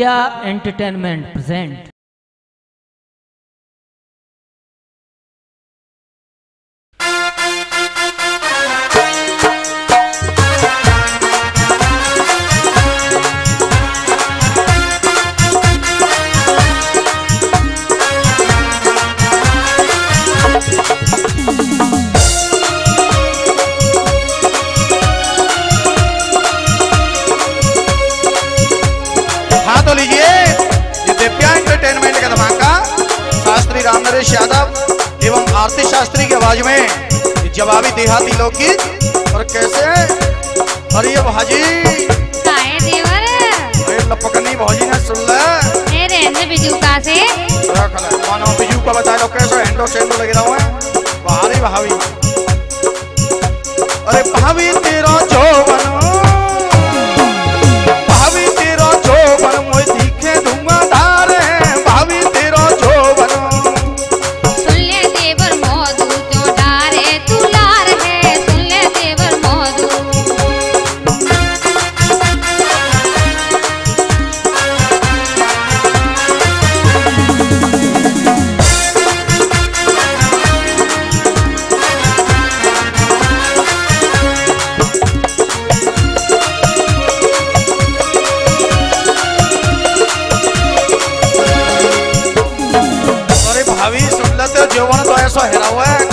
Vidya Entertainment present. Ram Naresh Yadav एवं आरती शास्त्री की आवाज़ में जवाबी देहाती लोग की और कैसे अरे भाजी पकड़नी भाजी ने सुन ले। बिजू का से कैसे हैंडो सेंडो लग रहा हूँ। भारी भाभी अरे भाभी तेरा जो बनवा suai, rawak.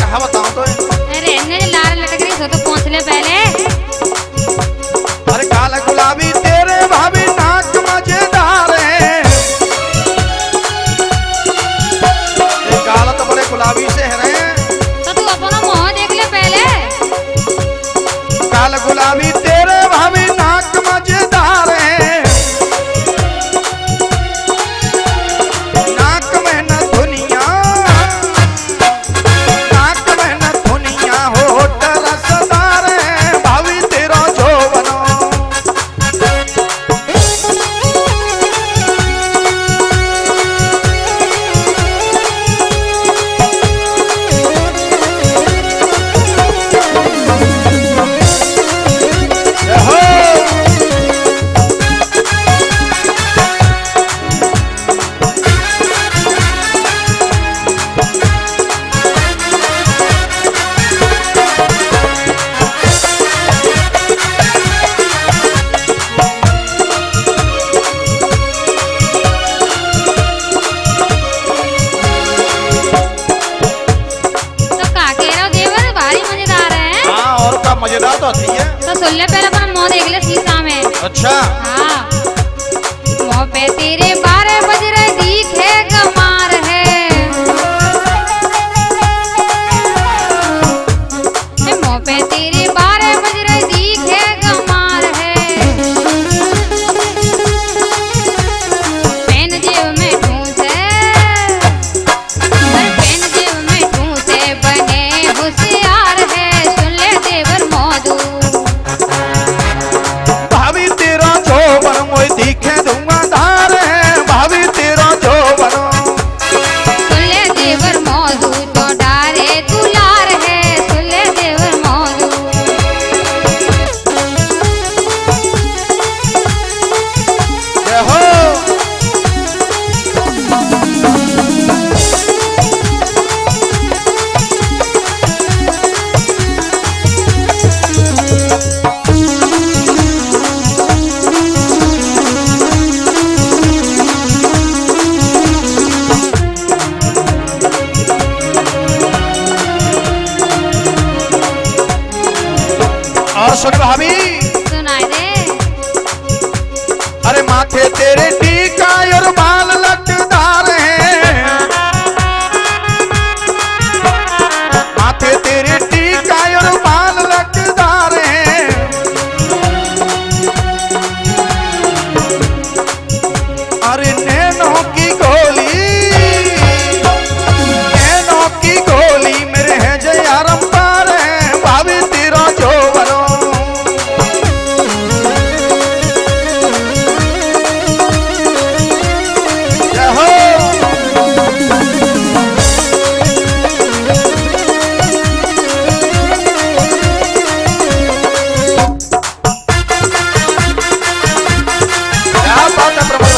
तो है। तो सुन ले पहले अपन मोह देख ले सी काम है अच्छा। हाँ। मोह पे तेरे बार দর্শক ভাবি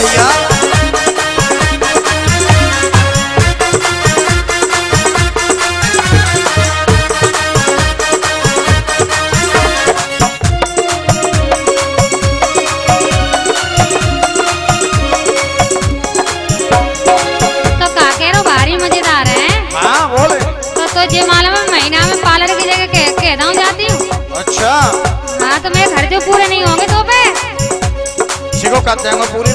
भैया। तो मज़ेदार है। हाँ तो तो जे मालूम है महीना में पार्लर की जगह के, के दाऊं जाती हूँ? अच्छा। हाँ तो मेरे खर्चे पूरे नहीं होंगे तो पे सिको कहते हैं पूरी